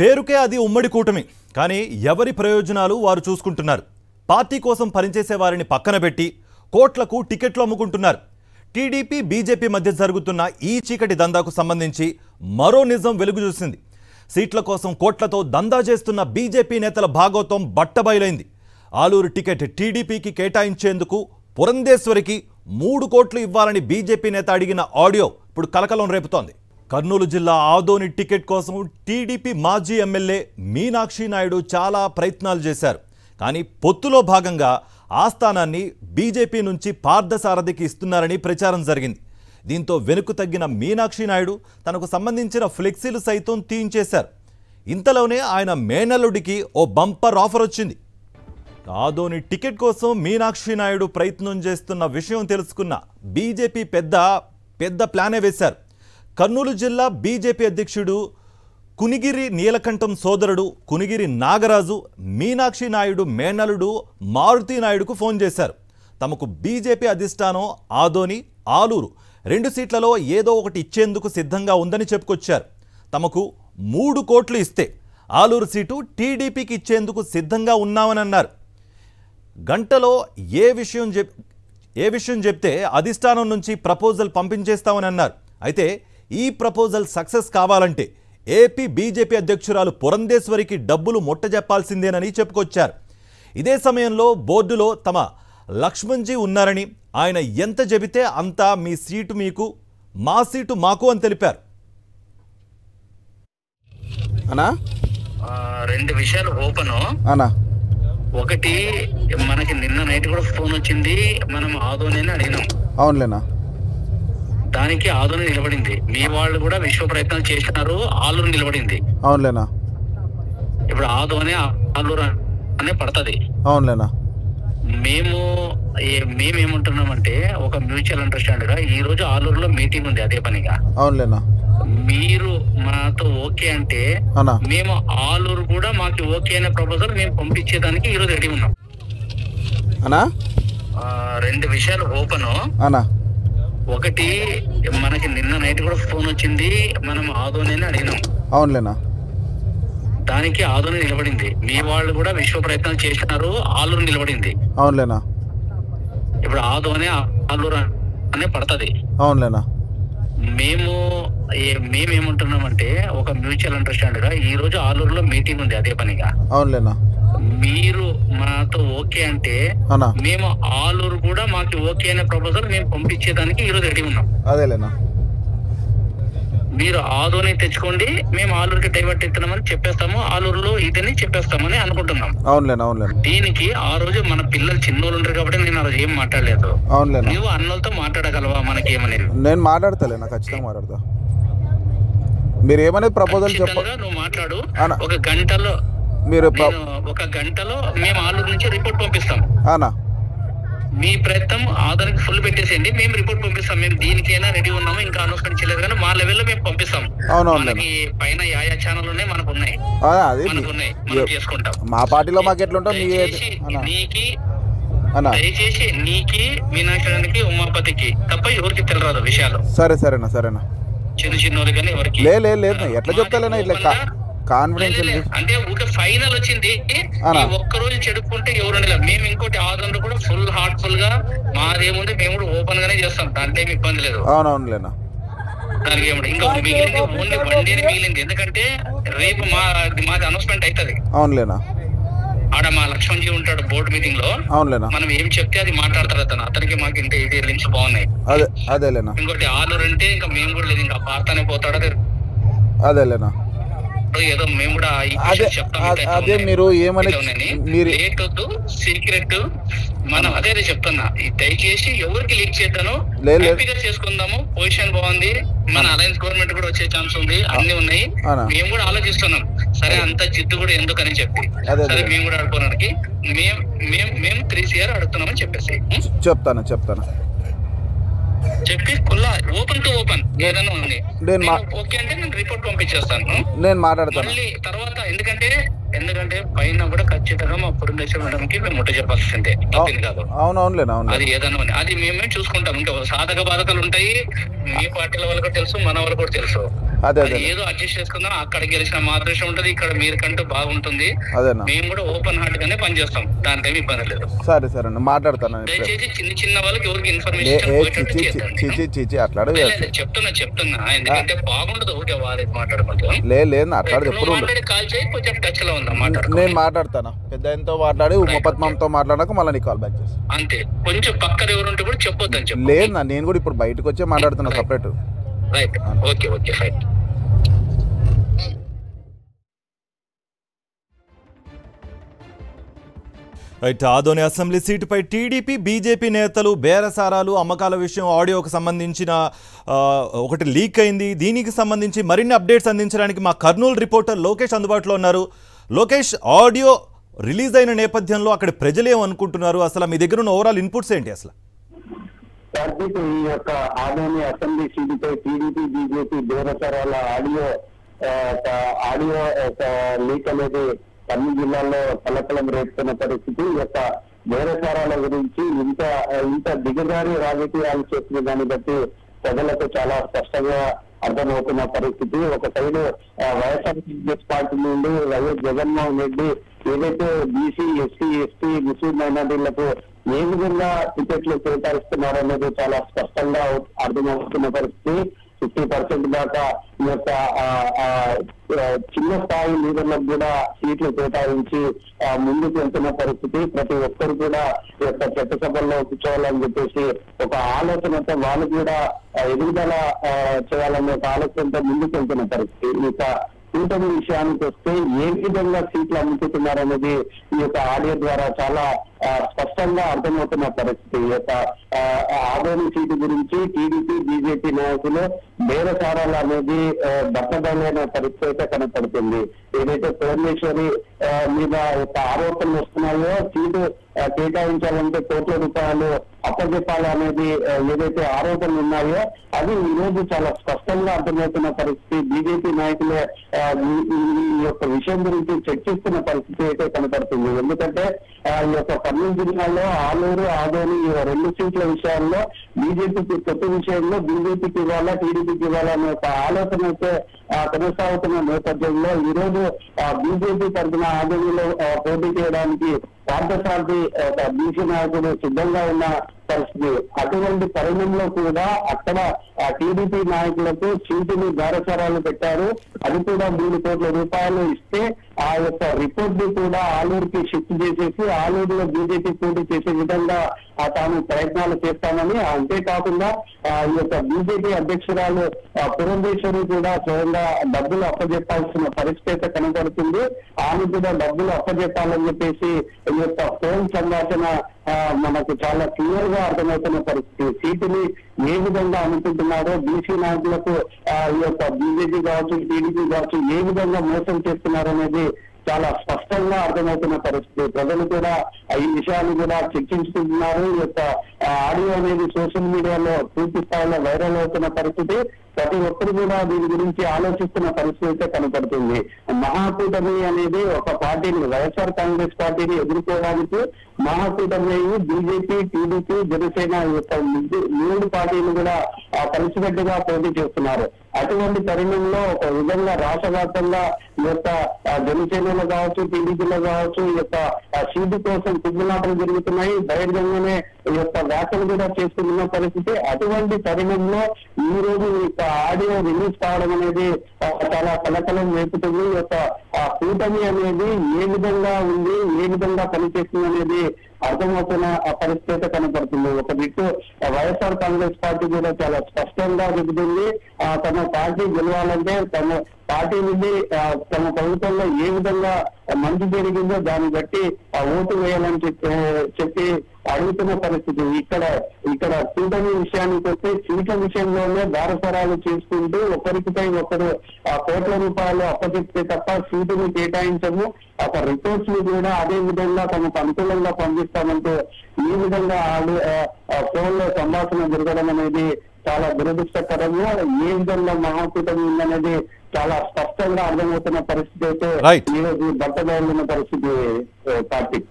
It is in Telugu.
పేరుకే అది ఉమ్మడి కూటమి. కానీ ఎవరి ప్రయోజనాలు వారు చూసుకుంటున్నారు? పార్టీ కోసం పనిచేసే వారిని పక్కన పెట్టి కోట్లకు టికెట్లు అమ్ముకుంటున్నారు. టీడీపీ బీజేపీ మధ్య జరుగుతున్న ఈ చీకటి దందాకు సంబంధించి మరో నిజం వెలుగు చూసింది. సీట్ల కోసం కోట్లతో దందా చేస్తున్న బీజేపీ నేతల భాగోతం బట్టబయలైంది. ఆలూరు టికెట్ టీడీపీకి కేటాయించేందుకు పురంధేశ్వరికి మూడు కోట్లు ఇవ్వాలని బీజేపీ నేత అడిగిన ఆడియో ఇప్పుడు కలకలం రేపుతోంది. కర్నూలు జిల్లా ఆదోని టికెట్ కోసం టీడీపీ మాజీ ఎమ్మెల్యే మీనాక్షి నాయుడు చాలా ప్రయత్నాలు చేశారు. కానీ పొత్తులో భాగంగా ఆ స్థానాన్ని బీజేపీ నుంచి పార్థసారథికి ఇస్తున్నారని ప్రచారం జరిగింది. దీంతో వెనుకు తగ్గిన మీనాక్షి నాయుడు తనకు సంబంధించిన ఫ్లెక్సీలు సైతం తీయించేశారు. ఇంతలోనే ఆయన మేనల్లుడికి ఓ బంపర్ ఆఫర్ వచ్చింది. ఆదోని టికెట్ కోసం మీనాక్షి నాయుడు ప్రయత్నం చేస్తున్న విషయం తెలుసుకున్న బీజేపీ పెద్ద పెద్ద ప్లానే వేశారు. కర్నూలు జిల్లా బీజేపీ అధ్యక్షుడు కునిగిరి నీలకంఠం సోదరుడు కునిగిరి నాగరాజు మీనాక్షి నాయుడు మేనలుడు మారుతి నాయుడుకు ఫోన్ చేశారు. తమకు బీజేపీ అధిష్టానం ఆదోని ఆలూరు రెండు సీట్లలో ఏదో ఒకటి ఇచ్చేందుకు సిద్ధంగా ఉందని చెప్పుకొచ్చారు. తమకు మూడు కోట్లు ఇస్తే ఆలూరు సీటు టీడీపీకి ఇచ్చేందుకు సిద్ధంగా ఉన్నామని అన్నారు. గంటలో ఏ విషయం చెప్ ఏ విషయం చెప్తే అధిష్టానం నుంచి ప్రపోజల్ పంపించేస్తామని అన్నారు. అయితే ఈ ప్రపోజల్ సక్సెస్ కావాలంటే ఏపీ బీజేపీ అధ్యక్షురాలు పురంధేశ్వరికి డబ్బులు ముట్టజెప్పాల్సిందేనని చెప్పుకొచ్చారు. ఇదే సమయంలో బోర్డులో తమ లక్ష్మణ్జీ ఉన్నారని ఆయన ఎంత చెబితే అంత మీ సీటు మీకు మా సీటు మాకు అని తెలిపారు. అన్నా? ఆ, రెండు విషయాలు ఓపెన్. అన్నా? ఒకటి మనకి నిన్న నైట్ కూడా ఫోన్ వచ్చింది మనం ఆదోని అని అడిగినాం అవునులేనా దానికి ఆదోని నిలబడింది. మీ వాళ్ళు కూడా విశ్వ ప్రయత్నాలు చేసినారు ఆలూరు నిలబడింది. అవునులేనా? ఇప్పుడు ఆదోని ఆలూరు అనే పడుతుంది. అవునులేనా? మేము ఏ- మేము ఏమంటున్నామంటే ఒక మ్యూచువల్ అండర్స్టాండ్గా ఈ రోజు ఆలూరులో మీటింగ్ ఉంది అదే పనిగా. అవునులేనా? మీరు మాతో ఓకే అంటే మేము ఆలూరు కూడా మాకు ఓకే అనే ప్రపోజల్ మేము పంపించేదానికి ఈ రోజు రెడీ ఉన్నాం. రెండు విషయాలు ఓపెన్. అన్నా ఒకటి మనకి నిన్న నైట్ కూడా ఫోన్ వచ్చింది మనం ఆదోని అని అడిగినాం. అవునులేనా? దానికి ఆదోని నిలబడింది. మీ వాళ్ళు కూడా విశ్వ ప్రయత్నాలు చేసినారు ఆలూరు నిలబడింది. అవునులేనా? ఇప్పుడు ఆదోని ఆలూరు అనే పడుతుంది. అవునులేనా? మేము ఏ- మేము ఏమంటున్నామంటే ఒక మ్యూచువల్ అండర్స్టాండ్గా ఈ రోజు ఆలూరులో మీటింగ్ ఉంది అదే పనిగా. అవునులేనా? మీరు మాతో ఓకే అంటే మేము ఆలూరు కూడా మాకు ఓకే అనే ప్రపోజల్ మేము పంపించేదానికి ఈ రోజు రెడీ ఉన్నాం. అదేలేనా? మీరు ఆదోని తెచ్చుకోండి మేము ఆలూరుకి డైవర్ట్ ఇస్తున్నామని చెప్పేస్తాము ఆలూరులో ఇదని చెప్పేస్తామని అనుకుంటున్నాం. అవునులేనా అవునులేనా? దీనికి ఆ రోజు మన పిల్లలు చిన్నోళ్ళు ఉంటారు కాబట్టి నేను ఆ రోజు ఏం మాట్లాడలేదు. అవునులేనా? నువ్వు అన్నలతో మాట్లాడగలవా మనకేమనేది? నేను మాట్లాడతాలేనా? ఖచ్చితంగా మాట్లాడతా. మీరు ఏమనేది ప్రపోజల్ చెప్ప ఖచ్చితంగా నువ్వు మాట్లాడు. ఒక గంటలో మీరు ఒక గంటలో మేము ఆలూరు నుంచి రిపోర్ట్ పంపిస్తాం. అన్నా మీ ప్రయత్నం ఆధార్కి ఫుల్ పెట్టేసేయండి. మేము రిపోర్ట్ పంపిస్తాం. మేము దీనికైనా రెడీ ఉన్నాము. ఇంకా అనౌన్స్మెంట్ చేయలేదు కానీ మా లెవెల్లో మేము పంపిస్తాం. మనకి పైన యాయా ఛానల్ ఉన్నాయి మనకు ఉన్నాయి. ఆ, అది మనకు ఉన్నాయి. మనం చేసుకుంటాం. మా పార్టీలో మాకు ఎట్లుంటాం నీకి దయచేసి నీకి మీనాక్షరానికి ఉమాపతికి తప్ప ఎవరికి తెలియదు విషయాలు. సరే సరేనా సరేనా. చిన్న చిన్నోళ్ళు కానీ ఎవరికి. లే లే లేదు ఎట్లా చెప్తాలేనా ఇట్లా కా- కాన్ఫిడెన్షియల్ లే, లే, అంటే ఊకే ఫైనల్ వచ్చింది. ఒక్క రోజు చెడుకుంటే ఎవరు. మేము ఇంకోటి ఆదంలో కూడా ఫుల్ హార్ట్ఫుల్గా మాదేముంది మేము కూడా ఓపెన్ గానే చేస్తాం. దాంట్లో ఏమి ఇబ్బంది లేదు. అవునవునులేనా? దానికి ఏమిటి ఇంకా మిగిలింది ఓన్లీ వన్ డేనే మిగిలింది. ఎందుకంటే రేపు మా మాది అనౌన్స్మెంట్ అవుతుంది అవునులేనా? ఆడ మా లక్ష్మణ్ జీ ఉంటాడు బోర్డు మీటింగ్లో. అవునులేనా? మనం ఏం చెప్తే అది మాట్లాడతారు అతను. అతనికి మాకు ఇంత ఇది లింక్స్ బాగున్నాయి. అదే అదేలేనా? ఇంకోటి ఆలూరు అంటే ఇంకా మేము కూడా లేదు. ఇంకా పార్తానే పోతాడు అదే. అదేలేనా? ఏదో మేము కూడా అదే అదే. మీరు ఏమని. మీరు లేట్ వద్దు సీక్రెట్ మనం అదే. చెప్తున్నా. దయచేసి ఎవరికి లీక్ చేద్దాను. హ్యాపీగా చేసుకుందాము. పొజిషన్ బాగుంది. మన అలయన్స్ గవర్నమెంట్ కూడా వచ్చే ఛాన్స్ ఉంది. అన్ని ఉన్నాయి. మేము కూడా ఆలోచిస్తున్నాం. సరే అంత జిద్దు కూడా ఎందుకని చెప్పి. సరే. మేము కూడా ఆడుకోవడానికి. మేము మేము మేము త్రీ సిఆర్ అడుగుతున్నామని చెప్పేసి? చెప్తాను చెప్తాను. చెప్పి ఏదైనా ఉంది. నేను ఓకే అంటే నేను రిపోర్ట్ పంపించేస్తాను. నేను మాట్లాడతాను. మళ్ళీ తర్వాత ఎందుకంటే ఎందుకంటే పైన కూడా ఖచ్చితంగా మా పురంధేశ్వర మేడంకి మేము ముట్ట చెప్పాల్సిందే. తప్పింది కాదు. అవునవునులేనా అవును అది ఏదన్నా. అది మేమే చూసుకుంటాం. ఇంకా సాధక బాధకాలు ఉంటాయి. మీ పార్టీల వాళ్ళకి తెలుసు మన వాళ్ళకి కూడా తెలుసు. అదే ఏదో అడ్జస్ట్ చేసుకుందాం అక్కడ గెలిచిన మా అదృష్టం ఉంటది ఇక్కడ మీరుకంటూ బాగుంటుంది. అదేనా మేము కూడా ఓపెన్ హార్ట్ గానే పనిచేస్తాం ఏమి ఇబ్బంది లేదు. సరే సరే అన్న మాట్లాడతాను. దయచేసి చిన్న చిన్న వాళ్ళకి ఎవరికి ఇన్ఫర్మేషన్ అట్లాడు చెప్తున్నా చెప్తున్నా. ఎందుకంటే బాగుండదు ఊరికే వారి మాట్లాడుకుంటాం. లేదు అట్లాడు ఎప్పుడు నువ్వు ఉండదు మాట్లాడి కాల్ చేయి కొంచెం టచ్లో ఉందా నేను మాట్లాడతాను పెద్ద ఆయనతో మాట్లాడి మామతో మాట్లాడాక మళ్ళీ కాల్ బ్యాక్ చేస్తాను అంతే. కొంచెం పక్కన ఎవరుంటే కూడా చెప్పొద్దని చెప్పు లేదు నేను కూడా ఇప్పుడు బయటకు వచ్చే మాట్లాడుతున్నా separate. Right okay okay fine right Adoni assembly సీటుపై TDP BJP నేతలు బేరసారాలు అమ్మకాల విషయం ఆడియోకు సంబంధించిన ఒకటి లీక్ అయింది. దీనికి సంబంధించి మరిన్ని అప్డేట్స్ అందించడానికి మా కర్నూలు రిపోర్టర్ లోకేష్ అందుబాటులో ఉన్నారు. లోకేష్ ఆడియో రిలీజ్ అయిన నేపథ్యంలో అక్కడ ప్రజలు ఏమనుకుంటున్నారు? అసలు మీ దగ్గర ఉన్న ఓవరాల్ ఇన్పుట్స్ ఏంటి అసలు? ఈ యొక్క ఆదోని అసెంబ్లీ సీటుపై టీడీపీ బీజేపీ బేరసారాల ఆడియో ఆడియో లీక్ అనేది అన్ని జిల్లాల్లో తలకలం రేపుతున్న పరిస్థితి ఈ యొక్క బేరసారాల గురించి ఇంత ఇంత దిగజారి రాజకీయాలు చేసిన దాన్ని బట్టి ప్రజలకు చాలా స్పష్టంగా అర్థమవుతున్న పరిస్థితి. ఒక సైడ్ వైఎస్ఆర్ కాంగ్రెస్ పార్టీ నుండి వైఎస్ జగన్మోహన్ రెడ్డి ఏదైతే బీసీ ఎస్సీ ఎస్టీ ముస్లిం మైనార్టీలకు ఏ విధంగా టికెట్లు కేటాయిస్తున్నారనేది చాలా స్పష్టంగా అర్థమవుతున్న పరిస్థితి. ఫిఫ్టీ పర్సెంట్ దాకా ఈ యొక్క ఆ, చిన్న స్థాయి లీడర్లకు కూడా సీట్లు కేటాయించి ముందుకు వెళ్తున్న పరిస్థితి ప్రతి ఒక్కరు కూడా ఈ యొక్క చట్టసభల్లో కూర్చోవాలని చెప్పేసి ఒక ఆలోచనతో వాళ్ళు కూడా ఎదుగుదల చేయాలనే ఒక ఆలోచనతో ముందుకు వెళ్తున్న పరిస్థితి. ఇక కూటమి విషయానికి వస్తే ఏ విధంగా సీట్లు అమ్ముకుంటున్నారనేది ఈ యొక్క ఆడియో ద్వారా చాలా స్పష్టంగా అర్థమవుతున్న పరిస్థితి. యొక్క ఆదోని సీటు గురించి టీడీపీ బీజేపీ నాయకులు బేరసారాలు అనేది ఆ, పరిస్థితి అయితే కనపడుతుంది. ఏదైతే పురంధేశ్వరి మీద యొక్క ఆరోపణలు వస్తున్నాయో సీటు కేటాయించాలంటే కోట్ల రూపాయలు అప్పజెప్పాలి అనేది ఏదైతే ఆరోపణలు ఉన్నాయో అది ఈ రోజు చాలా స్పష్టంగా అర్థమవుతున్న పరిస్థితి. బీజేపీ నాయకులే ఈ- ఈ యొక్క విషయం గురించి చర్చిస్తున్న పరిస్థితి అయితే కనపడుతుంది. ఎందుకంటే ఆ, ఈ యొక్క కర్నూలు జిల్లాలో ఆలూరు ఆదోని రెండు సీట్ల విషయాల్లో బీజేపీకి కొత్త విషయంలో బీజేపీకి ఇవ్వాలా టీడీపీకి ఇవ్వాలా అనే ఒక ఆలోచన అయితే కొనసాగుతున్న నేపథ్యంలో ఈ రోజు బీజేపీ తరఫున ఆదోనిలో పోటీ చేయడానికి పార్థసారథి ఒక బీసీ నాయకుడు సిద్ధంగా ఉన్న పరిస్థితి. అటువంటి తరుణంలో కూడా అక్కడ ఆ టీడీపీ నాయకులకు సీటుని దారసారాలు పెట్టారు. అది కూడా మూడు కోట్ల రూపాయలు ఇస్తే ఆ యొక్క రిపోర్ట్ని కూడా ఆలూరుకి షిఫ్ట్ చేసేసి ఆలూరులో బీజేపీ పోటీ చేసే విధంగా ఆ తాను ప్రయత్నాలు చేస్తామని అంతేకాకుండా ఆ ఈ యొక్క బీజేపీ అధ్యక్షురాలు పురంధేశ్వరి కూడా స్వయంగా డబ్బులు అప్పజెప్పాల్సిన పరిస్థితి కనబడుతుంది. ఆమె కూడా డబ్బులు అప్పజెప్పాలని చెప్పేసి ఈ యొక్క ఫోన్ సంభాషణ మనకు చాలా క్లియర్గా అర్థమవుతున్న పరిస్థితి. సీటుని ఏ విధంగా అనుకుంటున్నారో బీసీ నాయకులకు ఆ, ఈ యొక్క బీజేపీ కావచ్చు టీడీపీ కావచ్చు ఏ విధంగా మోసం చేస్తున్నారనేది చాలా స్పష్టంగా అర్థమవుతున్న పరిస్థితి. ప్రజలు కూడా ఈ విషయాన్ని కూడా చర్చించుకుంటున్నారు ఈ యొక్క ఆడియో అనేది సోషల్ మీడియాలో పూర్తి స్థాయిలో వైరల్ అవుతున్న పరిస్థితి ప్రతి ఒక్కరు కూడా దీని గురించి ఆలోచిస్తున్న పరిస్థితి అయితే కనపడుతుంది. మహాకూటమి అనేది ఒక పార్టీని వైఎస్ఆర్ కాంగ్రెస్ పార్టీని ఎదుర్కోవడానికి మహాకూటమి బీజేపీ టీడీపీ జనసేన ఈ యొక్క మూడు పార్టీలు కూడా కలిసికట్టుగా పోటీ చేస్తున్నారు. అటువంటి తరుణంలో ఒక విధంగా రాష్ట్ర వ్యాప్తంగా ఈ యొక్క జనసేనలో కావచ్చు టీడీపీలో కావచ్చు ఈ యొక్క సీటు కోసం తిరుగులాటలు జరుగుతున్నాయి. బహిరంగంగానే ఈ యొక్క వ్యాఖ్యలు కూడా చేస్తున్న పరిస్థితి. అటువంటి తరుణంలో ఈ రోజు ఈ యొక్క ఆడియో రిలీజ్ కావడం అనేది చాలా కలకలం రేపుతుంది. ఈ యొక్క కూటమి అనేది ఏ విధంగా ఉంది ఏ విధంగా పనిచేస్తుంది అనేది అర్థమవుతున్న పరిస్థితి కనపడుతుంది ఒక వైఎస్ఆర్ కాంగ్రెస్ పార్టీ కూడా చాలా స్పష్టంగా చెబుతుంది ఆ, తమ పార్టీ గెలవాలంటే తమ పార్టీ నుండి తమ ప్రభుత్వంలో ఏ విధంగా మంచి జరిగిందో దాన్ని బట్టి ఓటు వేయాలని చెప్పి చెప్పి అడుగుతున్న పరిస్థితి. ఇక్కడ ఇక్కడ కూటమి విషయానికి వస్తే సీట్ల విషయంలోనే దారసరాలు చేసుకుంటూ ఒకరికిపై ఒకరు ఆ కోట్ల రూపాయలు అప్పచెప్తే తప్ప సీటుని కేటాయించము. ఒక రిపోర్ట్స్ని కూడా అదే విధంగా తమకు అనుకూలంగా పంపిస్తామంటూ ఈ విధంగా ఫోన్లో సంభాషణ జరగడం అనేది చాలా దురదృష్టకరము. ఏ విధంగా మహాకూటమి ఉందనేది చాలా స్పష్టంగా అర్థమవుతున్న పరిస్థితి అయితే. ఈ రోజు బట్టబయలున్న పరిస్థితి కార్తీక్.